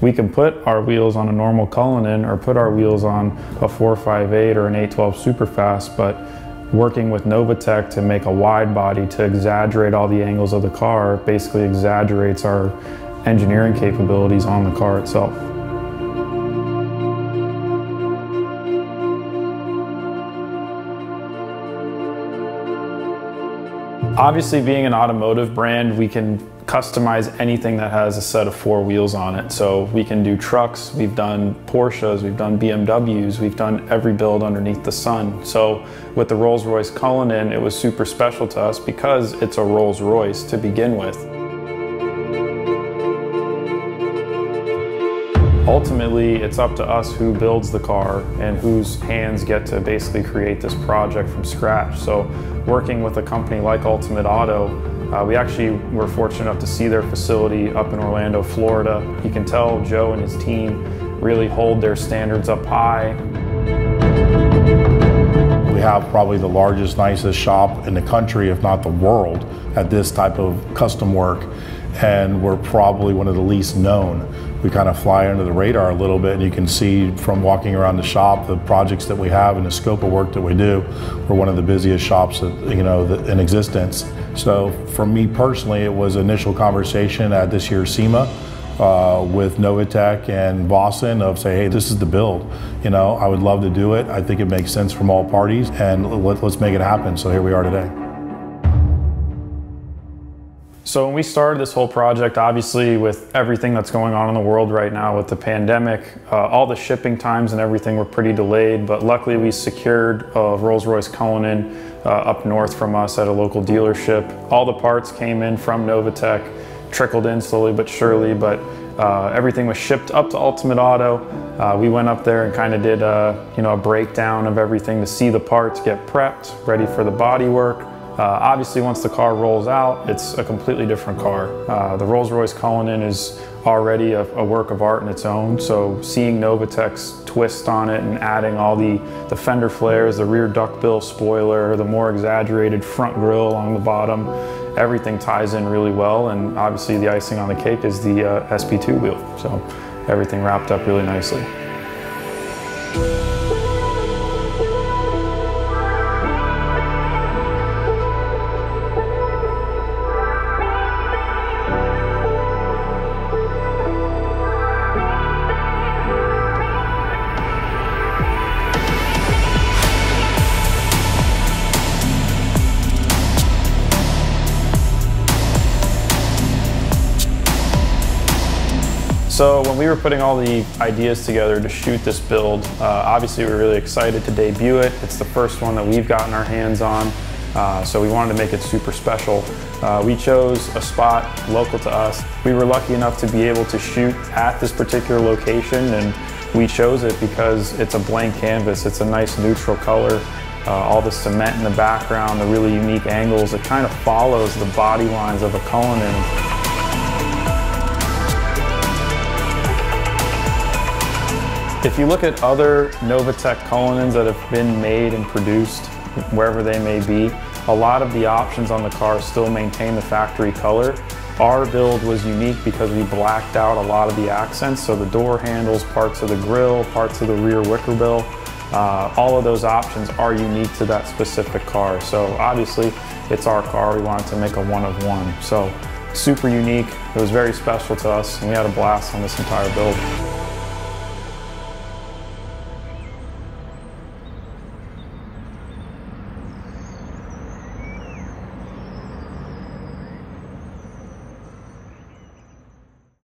we can put our wheels on a normal Cullinan or put our wheels on a 458 or an 812 Superfast, but working with Novitec to make a wide body to exaggerate all the angles of the car basically exaggerates our engineering capabilities on the car itself. Obviously, being an automotive brand, we can customize anything that has a set of four wheels on it. So we can do trucks, we've done Porsches, we've done BMWs, we've done every build underneath the sun. So with the Rolls-Royce Cullinan, it was super special to us because it's a Rolls-Royce to begin with. Ultimately, it's up to us who builds the car and whose hands get to basically create this project from scratch. So working with a company like Ultimate Auto, uh, we actually were fortunate enough to see their facility up in Orlando, Florida. You can tell Joe and his team really hold their standards up high. We have probably the largest, nicest shop in the country, if not the world, at this type of custom work. And we're probably one of the least known we kind of fly under the radar a little bit and you can see from walking around the shop the projects that we have and the scope of work that we do we're one of the busiest shops that, you know in existence so for me personally it was initial conversation at this year's SEMA uh, with Novitec and Vossen of say, hey, this is the build. You know, I would love to do it. I think it makes sense from all parties, and let, let's make it happen. So here we are today. So when we started this whole project, obviously with everything that's going on in the world right now with the pandemic, uh, all the shipping times and everything were pretty delayed, but luckily we secured a Rolls-Royce Cullinan uh, up north from us at a local dealership. All the parts came in from Novitec, trickled in slowly but surely, but uh, everything was shipped up to Ultimate Auto. Uh, we went up there and kind of did a, you know, a breakdown of everything to see the parts get prepped, ready for the body work. Uh, obviously, once the car rolls out, it's a completely different car. Uh, the Rolls-Royce Cullinan is already a, a, work of art in its own, so seeing Novitec's twist on it and adding all the, the fender flares, the rear duckbill spoiler, the more exaggerated front grille along the bottom, everything ties in really well, and obviously the icing on the cake is the uh, SP2 wheel, so everything wrapped up really nicely. So when we were putting all the ideas together to shoot this build, uh, obviously we are really excited to debut it. It's the first one that we've gotten our hands on. Uh, so we wanted to make it super special. Uh, we chose a spot local to us. We were lucky enough to be able to shoot at this particular location and we chose it because it's a blank canvas. It's a nice neutral color. Uh, all the cement in the background, the really unique angles, it kind of follows the body lines of a Cullinan. If you look at other Novitec Cullinans that have been made and produced, wherever they may be, a lot of the options on the car still maintain the factory color. Our build was unique because we blacked out a lot of the accents, so the door handles, parts of the grille, parts of the rear wicker bill, uh, all of those options are unique to that specific car. So obviously, it's our car. We wanted to make a one of one. So super unique. It was very special to us, and we had a blast on this entire build.